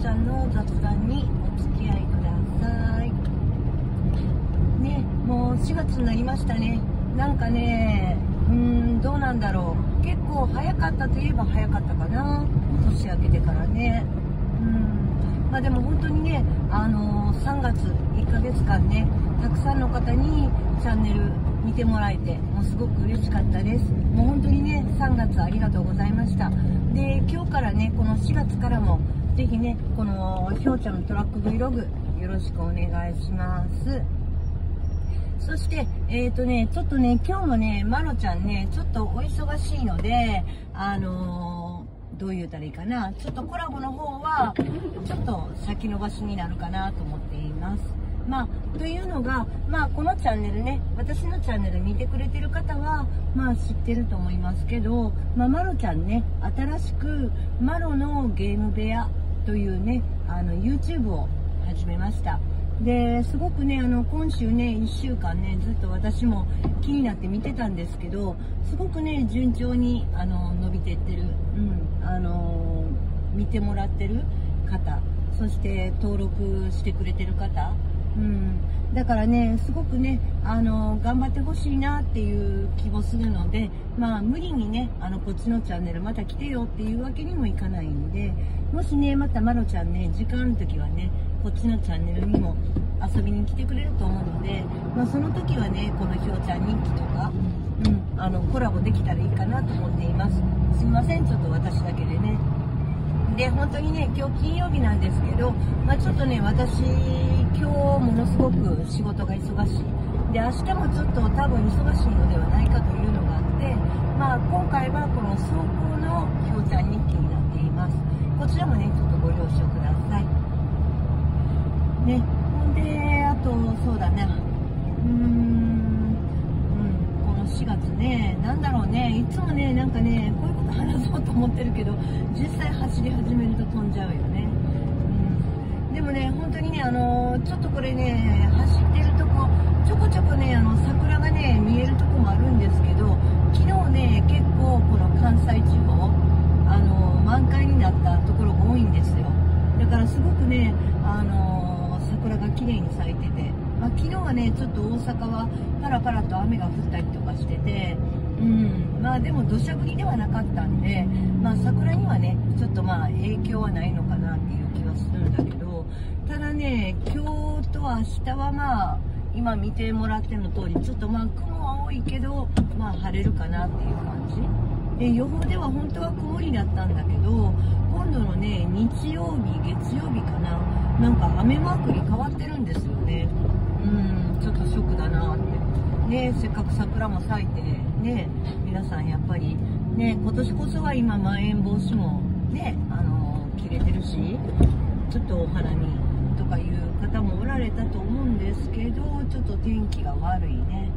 ちゃんの雑談にお付き合いください。ねもう4月になりましたね。なんかねうんどうなんだろう。結構早かったといえば早かったかな。年明けてからね。うん。まあでも本当にねあのー、3月1ヶ月間ねたくさんの方にチャンネル見てもらえてもうすごく嬉しかったです。もう本当にね3月ありがとうございました。で今日からねこの4月からもぜひねこのひょうちゃんのトラック Vlog よろしくお願いしますそして、えっ、ー、とね、ちょっとね、今日もね、まろちゃんね、ちょっとお忙しいので、あのー、どう言うたらいいかな、ちょっとコラボの方は、ちょっと先延ばしになるかなと思っています。まあ、というのが、まあ、このチャンネルね、私のチャンネル見てくれてる方は、まあ、知ってると思いますけど、まあ、まろちゃんね、新しく、まろのゲーム部屋というね、あの、YouTube を始めました。ですごくねあの今週ね1週間ねずっと私も気になって見てたんですけどすごくね順調にあの伸びてってる、うんあの見てもらってる方そして登録してくれてる方、うん、だからねすごくねあの頑張ってほしいなっていう気もするのでまあ無理にねあのこっちのチャンネルまた来てよっていうわけにもいかないんでもしねまたまろちゃんね時間ある時はねこっちのチャンネルにも遊びに来てくれると思うので、まあ、その時はねこのひょうちゃん人気とか、うん、あのコラボできたらいいかなと思っています。すいませんちょっと私だけでね。で本当にね今日金曜日なんですけど、まあ、ちょっとね私今日ものすごく仕事が忙しい。で明日もちょっと多分忙しいのではないかというのがあって、まあ、今回はこの走行のひょうちゃん日記になっています。こちらもねちょっとご了承ください。ねほんであとそうだねうーん。4月ねなんだろうねいつもねなんかねこういうこと話そうと思ってるけど実際走り始めると飛んじゃうよね。うん。でもね本当にねあのちょっとこれね走ってるとこちょこちょこねあの桜がね見えるとこもあるんですけど昨日ね結構この関西地方あの満開になったところが多いんですよ。だからすごくねあの桜が綺麗に咲いてて、まあ、昨日はねちょっと大阪はパラパラと雨が降ったりとかしててうんまあでも土砂降りではなかったんで、まあ、桜にはねちょっとまあ影響はないのかなっていう気はするんだけどただね今日と明日はまあ今見てもらっての通りちょっとまあ雲は多いけどまあ晴れるかなっていう感じ。で予報では本当は曇りだったんだけど今度のね日曜日月曜日かななんか雨マークに変わってるんですよねうんちょっとショックだなってねせっかく桜も咲いてね皆さんやっぱりね今年こそは今まん延防止もねあの切れてるしちょっとお花見とかいう方もおられたと思うんですけどちょっと天気が悪いね。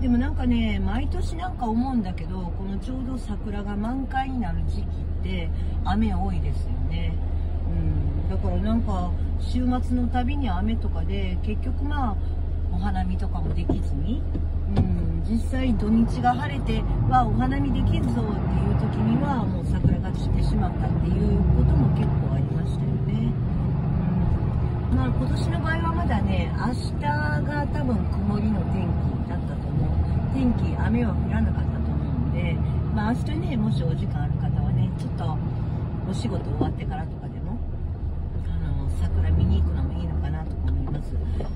でもなんかね毎年なんか思うんだけどこのちょうど桜が満開になる時期って雨多いですよね。うん。だからなんか週末のたびに雨とかで結局まあお花見とかもできずに、うん、実際土日が晴れてはお花見できるぞっていう時にはもう桜が散ってしまったっていうことも結構ありましたよね、うん、まあ今年の場合はまだね明日が多分曇りの天気だったと思う。天気雨は降らなかったと思うんでまあ明日ねもしお時間ある方はねちょっとお仕事終わってからとかでもあの桜見に行くのもいいのかなとか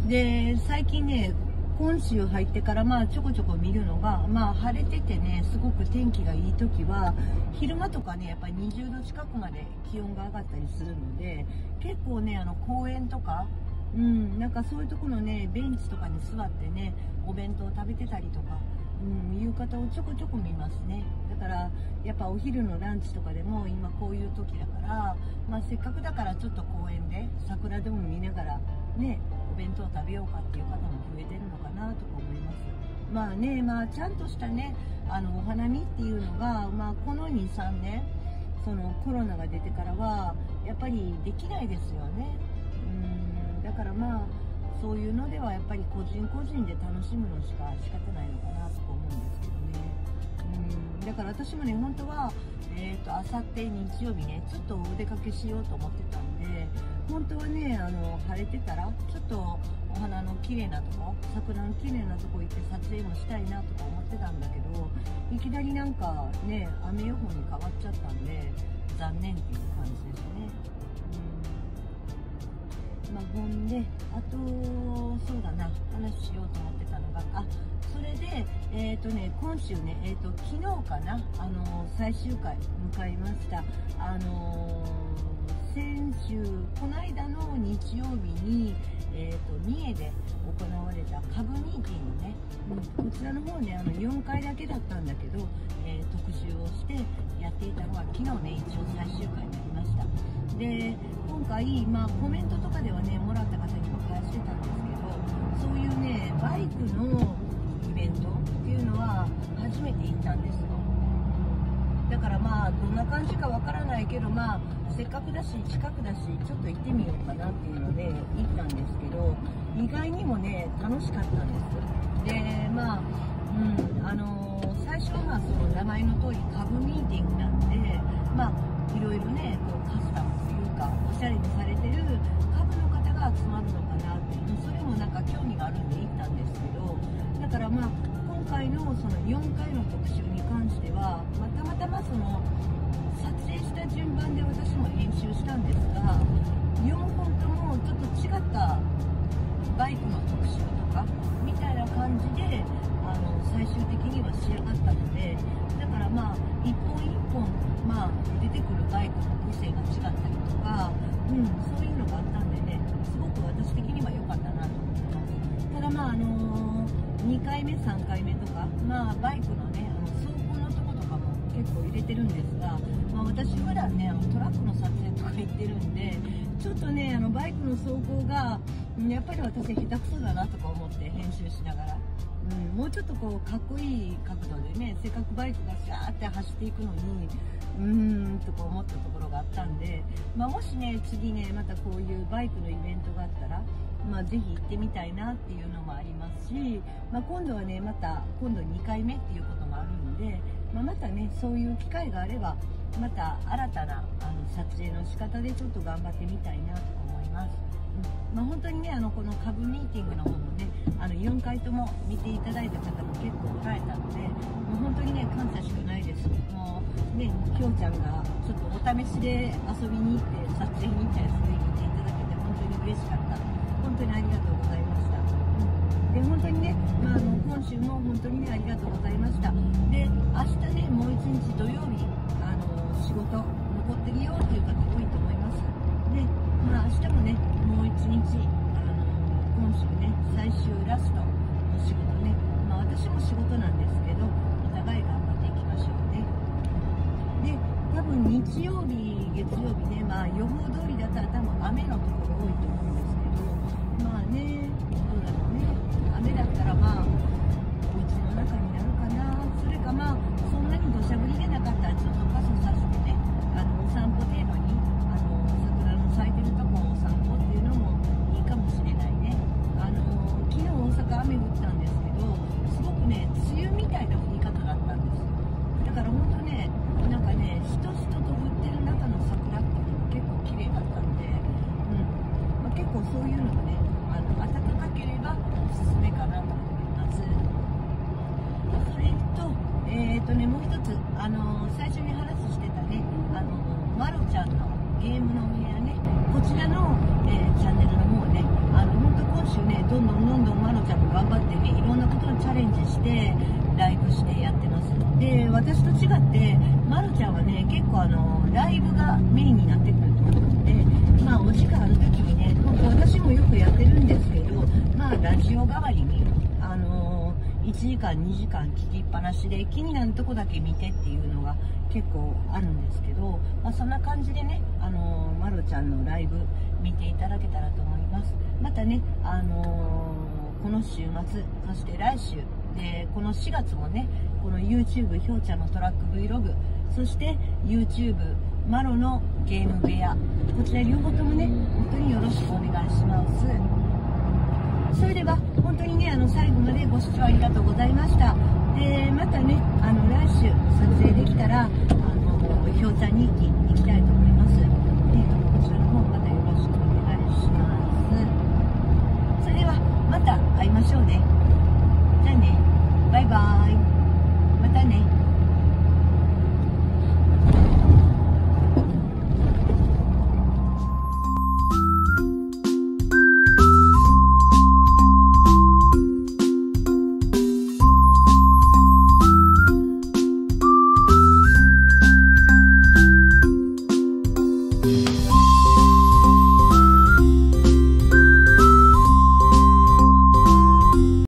で最近ね今週入ってからまあちょこちょこ見るのが、まあ晴れててね、すごく天気がいい時は、昼間とかね、やっぱり20度近くまで気温が上がったりするので、結構ね、あの公園とか、うん、なんかそういうとこのね、ベンチとかに座ってね、お弁当食べてたりとか、うん、いう方をちょこちょこ見ますね。だからやっぱお昼のランチとかでも今こういう時だから、まあ、せっかくだからちょっと公園で桜でも見ながらねお弁当食べようかっていう方も増えてるのかなとか思います。まあねまあちゃんとしたねあのお花見っていうのが、まあ、この23年そのコロナが出てからはやっぱりできないですよね。うんだからまあそういうのではやっぱり個人個人で楽しむのしか仕方ないのかなとか思うんですけどね。うんから私もね本当はえーと、あさって日曜日ねちょっとお出かけしようと思ってたんで本当はねあの晴れてたらちょっとお花の綺麗なとこ桜の綺麗なとこ行って撮影もしたいなとか思ってたんだけどいきなりなんかね雨予報に変わっちゃったんで残念っていう感じですね。うんまあ、ほんであとそうだな話しようと思ってたのがあそれでえ、ー、とね今週ねえっ、ー、と昨日かなあの最終回迎えました先週この間の日曜日にえーと、三重で行われた株ミーティングね、うん、こちらの方ねあの4回だけだったんだけど、えー、特集をしてやっていたのは昨日ね一応最終回になりました。で今回、まあ、コメントとかではねもらった方にも返してたんですけどそういうねバイクのイベントっていうのは初めて行ったんですよだからまあどんな感じかわからないけどまあせっかくだし近くだしちょっと行ってみようかなっていうので行ったんですけど意外にもね楽しかったんですでまあうんあのー、最初はまあその名前の通り株ミーティングなんでまあいろいろねこうカスタムというかおしゃれにされてる株の方が集まるのかなっていうそれもなんか興味があるんで行ったんですけどだからまあ回のその4回の特集に関しては、ま、たまたまその撮影した順番で私も編集したんですが4本ともちょっと違ったバイクの特集とかみたいな感じであの最終的には仕上がったのでだからまあ1本1本、まあ、出てくるバイク2回目3回目とか、まあ、バイクのねあの走行のとことかも結構入れてるんですが、まあ、私普段ねあのトラックの撮影とか行ってるんでちょっとねあのバイクの走行がやっぱり私下手くそだなとか思って編集しながら。うん、もうちょっとこうかっこいい角度でねせっかくバイクがシャーって走っていくのにうーんとか思ったところがあったんで、まあ、もしね次ねまたこういうバイクのイベントがあったらまあ、ぜひ行ってみたいなっていうのもありますし、まあ、今度はねまた今度2回目っていうこともあるんで、まあ、またねそういう機会があればまた新たなあの撮影の仕方でちょっと頑張ってみたいなと思います。うん。まあ、本当にねあのこの株ミーティングの方もねあの4回とも見ていただいた方も結構おられたのでもう本当にね感謝しかないです。もうねひょうちゃんがちょっとお試しで遊びに行って撮影に行ったやつで見ていただけて本当に嬉しかった。本当にありがとうございました。で本当にね、まあ、あの今週も本当にねありがとうございました。で明日ねもう一日土曜日あの仕事残ってるよっていう方多いと思います。でまあ明日もねもう一日あの今週ね最終ラストの仕事ね、まあ、私も仕事なんですけどお互い頑張っていきましょうね。で多分日曜日月曜日ねまあ予報通りだったら多分雨のところ多いと思うんですけどまあねどうだろうね。雨だったらまあお家の中になるかな。それかまあそんなに土砂降りでなかったらちょっと傘さしてねあのお散歩程度にとねもう一つあの最初に話してたねあのマロちゃんのゲームのお部屋ねこちらの、えー、チャンネルの方ねあの本当今週ねどんどんどんどんマロちゃんも頑張ってねいろんなことにチャレンジしてライブしてやってます。で私と違ってマロちゃんはね結構あのライブがメインになってくると思うのでまあお時間ある時にね私もよくやってるんですけどまあラジオ代わりにあのー、1時間2時間聞きっぱなしで気になるとこだけ見てっていうのが結構あるんですけど、まあ、そんな感じでねあのー、まろちゃんのライブ見ていただけたらと思います。またねあのー、この週末そして来週でこの4月もねこの YouTube ひょうちゃんのトラック Vlog そして YouTube マロのゲーム部屋こちら両方ともね本当によろしくお願いします。それでは本当にねあの最後までご視聴ありがとうございました。でまたねあの来週